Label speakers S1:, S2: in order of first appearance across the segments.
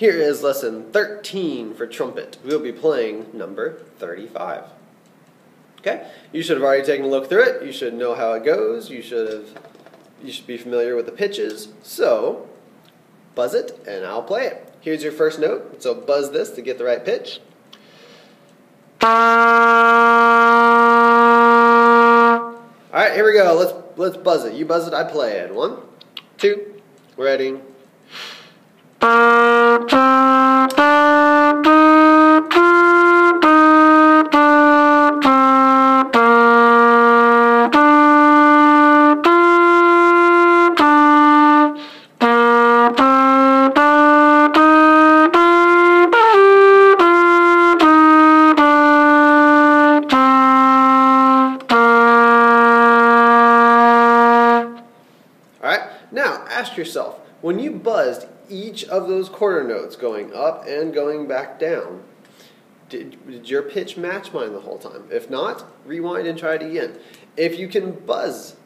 S1: Here is lesson 13 for trumpet. We'll be playing number 35. Okay? You should have already taken a look through it. You should know how it goes. You should have you should be familiar with the pitches. So, buzz it and I'll play it. Here's your first note. So buzz this to get the right pitch. All right, here we go. Let's let's buzz it. You buzz it, I play it. One, two, ready. Now ask yourself when you buzzed each of those quarter notes going up and going back down, did, did your pitch match mine the whole time? If not, rewind and try it again. If you can buzz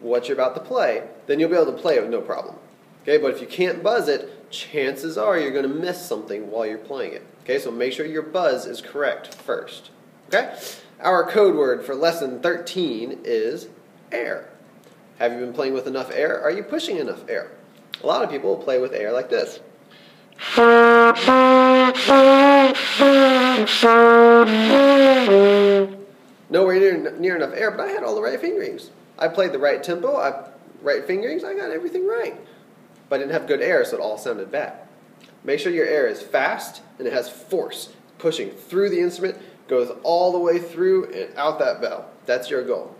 S1: what you're about to play, then you'll be able to play it with no problem. Okay, but if you can't buzz it, chances are you're going to miss something while you're playing it. Okay, so make sure your buzz is correct first. Okay, our code word for lesson 13 is air. Have you been playing with enough air? Are you pushing enough air? A lot of people play with air like this. Nowhere near, near enough air, but I had all the right fingerings. I played the right tempo, I, right fingerings, I got everything right. But I didn't have good air, so it all sounded bad. Make sure your air is fast and it has force, pushing through the instrument, goes all the way through and out that bell. That's your goal.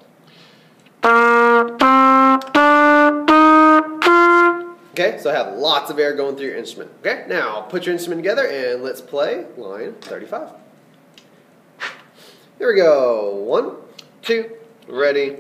S1: Okay, so I have lots of air going through your instrument. Okay, now put your instrument together and let's play line 35. Here we go. One, two, ready.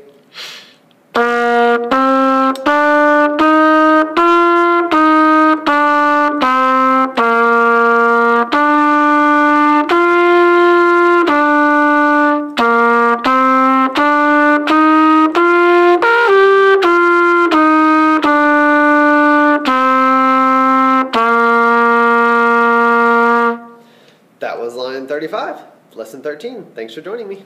S1: That was line 35, lesson 13. Thanks for joining me.